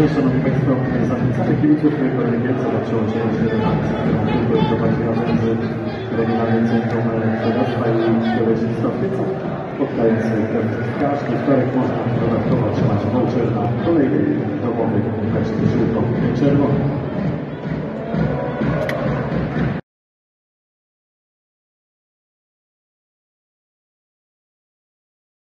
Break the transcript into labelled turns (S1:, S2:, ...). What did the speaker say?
S1: Dziękuję Szanowni to zachęcamy kibiców Kolejny Kielce do przyłączenia się do akcji, którą klub prowadzi z Regionalnym Centrum Fedorstwa i Białeś Stawnica. Spotkając w każdy wtorek można dodatkowo otrzymać voucher na kolejny domowy mecz żółto-czerwony.